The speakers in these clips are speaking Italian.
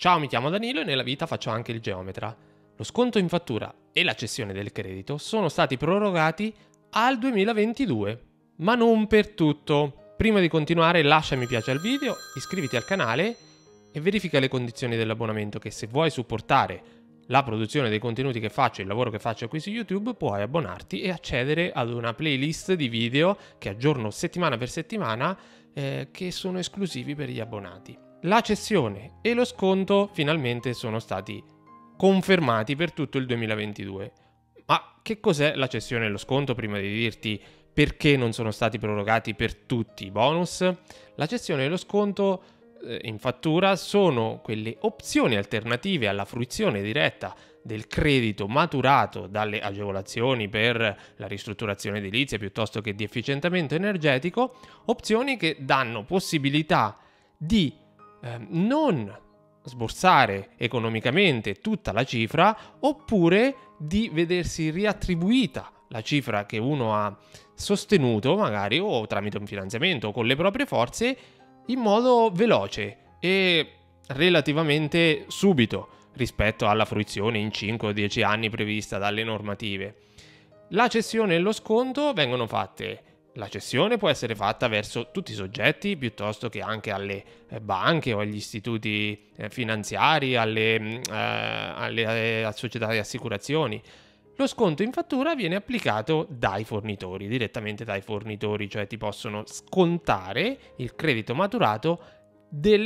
Ciao, mi chiamo Danilo e nella vita faccio anche il geometra. Lo sconto in fattura e la cessione del credito sono stati prorogati al 2022, ma non per tutto. Prima di continuare lascia mi piace al video, iscriviti al canale e verifica le condizioni dell'abbonamento che se vuoi supportare la produzione dei contenuti che faccio, il lavoro che faccio qui su YouTube, puoi abbonarti e accedere ad una playlist di video che aggiorno settimana per settimana eh, che sono esclusivi per gli abbonati la cessione e lo sconto finalmente sono stati confermati per tutto il 2022. Ma che cos'è la cessione e lo sconto prima di dirti perché non sono stati prorogati per tutti i bonus? La cessione e lo sconto eh, in fattura sono quelle opzioni alternative alla fruizione diretta del credito maturato dalle agevolazioni per la ristrutturazione edilizia piuttosto che di efficientamento energetico, opzioni che danno possibilità di eh, non sborsare economicamente tutta la cifra oppure di vedersi riattribuita la cifra che uno ha sostenuto magari o tramite un finanziamento o con le proprie forze in modo veloce e relativamente subito rispetto alla fruizione in 5 o 10 anni prevista dalle normative. La cessione e lo sconto vengono fatte la cessione può essere fatta verso tutti i soggetti piuttosto che anche alle eh, banche o agli istituti eh, finanziari, alle, mm, eh, alle, alle società di assicurazioni. Lo sconto in fattura viene applicato dai fornitori, direttamente dai fornitori, cioè ti possono scontare il credito maturato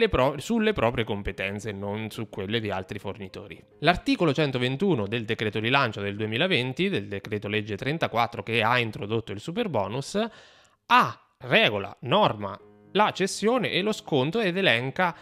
pro- sulle proprie competenze, non su quelle di altri fornitori. L'articolo 121 del decreto rilancio del 2020, del decreto legge 34 che ha introdotto il super bonus, ha regola, norma la cessione e lo sconto ed elenca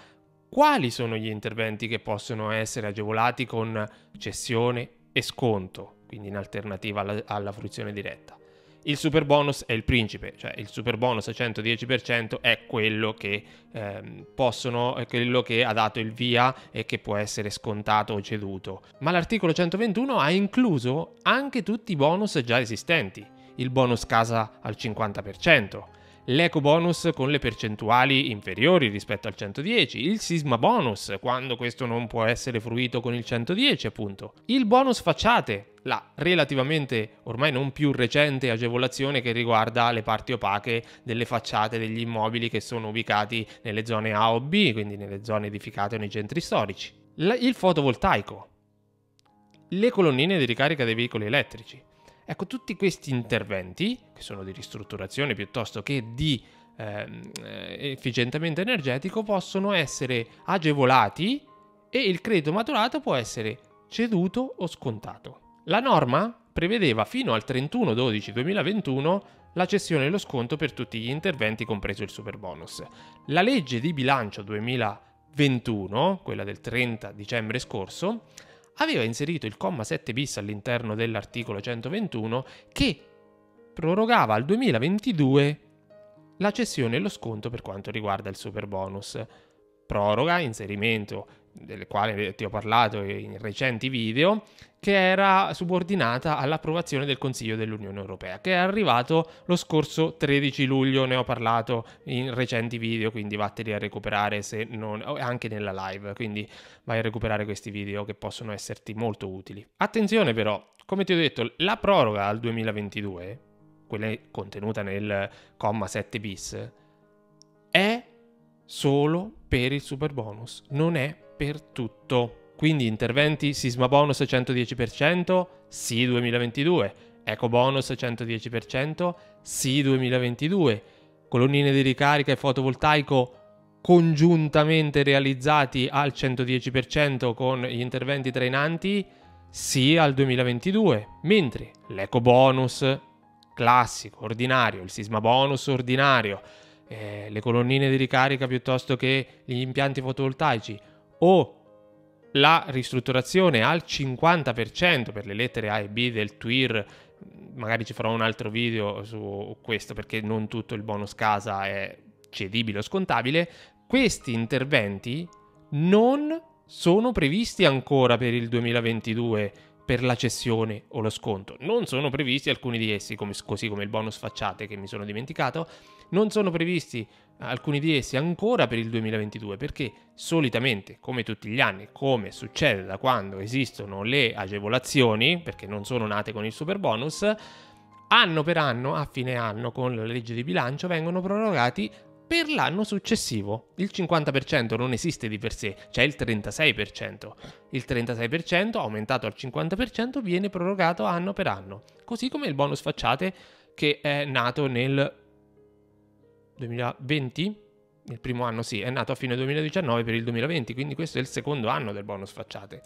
quali sono gli interventi che possono essere agevolati con cessione e sconto, quindi in alternativa alla, alla fruizione diretta il super bonus è il principe, cioè il super bonus 110% è quello che ehm, possono, è quello che ha dato il via e che può essere scontato o ceduto. Ma l'articolo 121 ha incluso anche tutti i bonus già esistenti, il bonus casa al 50%, l'eco bonus con le percentuali inferiori rispetto al 110, il sisma bonus quando questo non può essere fruito con il 110 appunto, il bonus facciate, la relativamente ormai non più recente agevolazione che riguarda le parti opache delle facciate degli immobili che sono ubicati nelle zone A o B, quindi nelle zone edificate o nei centri storici, il fotovoltaico, le colonnine di ricarica dei veicoli elettrici, Ecco, tutti questi interventi, che sono di ristrutturazione piuttosto che di ehm, eh, efficientamento energetico, possono essere agevolati e il credito maturato può essere ceduto o scontato. La norma prevedeva fino al 31-12-2021 la cessione e lo sconto per tutti gli interventi, compreso il super bonus. La legge di bilancio 2021, quella del 30 dicembre scorso, aveva inserito il comma 7 bis all'interno dell'articolo 121 che prorogava al 2022 la cessione e lo sconto per quanto riguarda il super bonus. Proroga, inserimento delle quali ti ho parlato in recenti video, che era subordinata all'approvazione del Consiglio dell'Unione Europea, che è arrivato lo scorso 13 luglio, ne ho parlato in recenti video, quindi vatteli a recuperare se non, anche nella live, quindi vai a recuperare questi video che possono esserti molto utili. Attenzione però, come ti ho detto, la proroga al 2022, quella contenuta nel comma 7 bis, è solo per il super bonus, non è per tutto. Quindi interventi sisma bonus 110%, sì 2022, eco bonus 110%, sì 2022, colonnine di ricarica e fotovoltaico congiuntamente realizzati al 110% con gli interventi trainanti, sì al 2022, mentre l'eco bonus classico, ordinario, il sisma bonus ordinario, eh, le colonnine di ricarica piuttosto che gli impianti fotovoltaici o la ristrutturazione al 50% per le lettere A e B del TWIR, magari ci farò un altro video su questo perché non tutto il bonus casa è cedibile o scontabile, questi interventi non sono previsti ancora per il 2022 per la cessione o lo sconto. Non sono previsti alcuni di essi, come, così come il bonus facciate che mi sono dimenticato, non sono previsti alcuni di essi ancora per il 2022 perché solitamente, come tutti gli anni, come succede da quando esistono le agevolazioni, perché non sono nate con il super bonus, anno per anno, a fine anno, con la legge di bilancio, vengono prorogati per l'anno successivo. Il 50% non esiste di per sé, c'è il 36%. Il 36% aumentato al 50% viene prorogato anno per anno, così come il bonus facciate che è nato nel 2020? Il primo anno sì, è nato a fine 2019 per il 2020, quindi questo è il secondo anno del bonus facciate.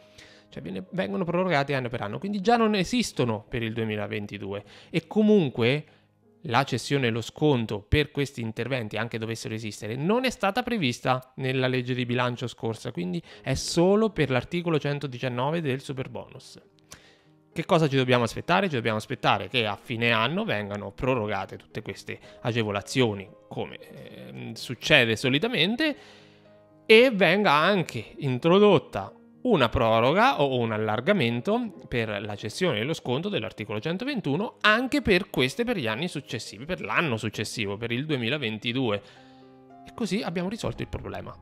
Cioè vengono prorogati anno per anno, quindi già non esistono per il 2022 e comunque la cessione e lo sconto per questi interventi, anche dovessero esistere, non è stata prevista nella legge di bilancio scorsa, quindi è solo per l'articolo 119 del super bonus. Che cosa ci dobbiamo aspettare? Ci dobbiamo aspettare che a fine anno vengano prorogate tutte queste agevolazioni, come eh, succede solitamente, e venga anche introdotta una proroga o un allargamento per la cessione e lo sconto dell'articolo 121 anche per queste per gli anni successivi, per l'anno successivo, per il 2022. E così abbiamo risolto il problema.